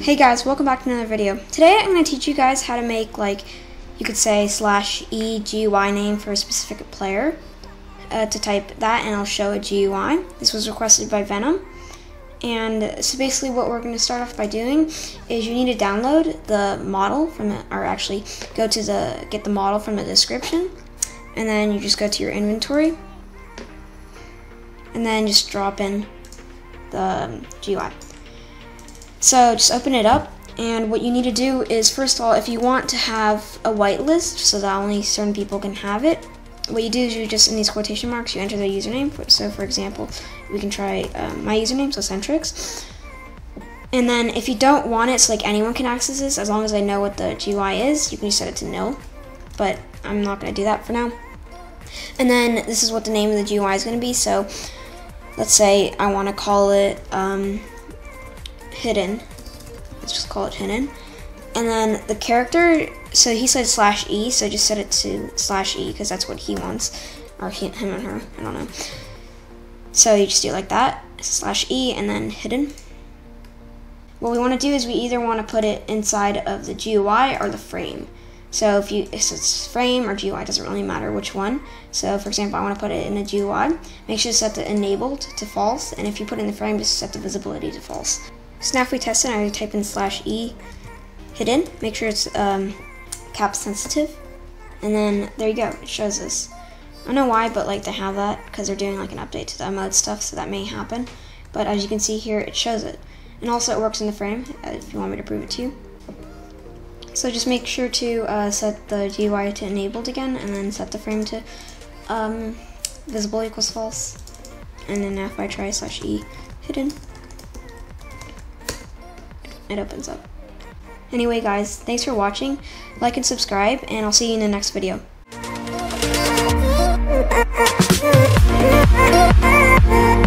Hey guys, welcome back to another video. Today I'm going to teach you guys how to make like, you could say slash E GUI name for a specific player. Uh, to type that and I'll show a GUI. This was requested by Venom. And so basically what we're going to start off by doing is you need to download the model from the, or actually go to the, get the model from the description. And then you just go to your inventory. And then just drop in the GUI. So just open it up and what you need to do is first of all if you want to have a whitelist so that only certain people can have it what you do is you just in these quotation marks you enter the username. So for example we can try um, my username so Sentrix. And then if you don't want it so like anyone can access this as long as I know what the GUI is you can set it to nil. But I'm not going to do that for now. And then this is what the name of the GUI is going to be so let's say I want to call it um, hidden. Let's just call it hidden. And then the character, so he said slash E, so just set it to slash E because that's what he wants. Or he, him and her, I don't know. So you just do it like that, slash E, and then hidden. What we want to do is we either want to put it inside of the GUI or the frame. So if you if it's frame or GUI, doesn't really matter which one. So for example, I want to put it in a GUI. Make sure to set the enabled to false, and if you put in the frame, just set the visibility to false. So now if we test it, I type in slash E hidden, make sure it's um, cap sensitive, and then there you go, it shows us. I don't know why, but like they have that because they're doing like an update to the mode stuff, so that may happen. But as you can see here, it shows it. And also it works in the frame, uh, if you want me to prove it to you. So just make sure to uh, set the GUI to enabled again, and then set the frame to um, visible equals false. And then if I try slash E hidden, it opens up. Anyway guys, thanks for watching, like and subscribe, and I'll see you in the next video.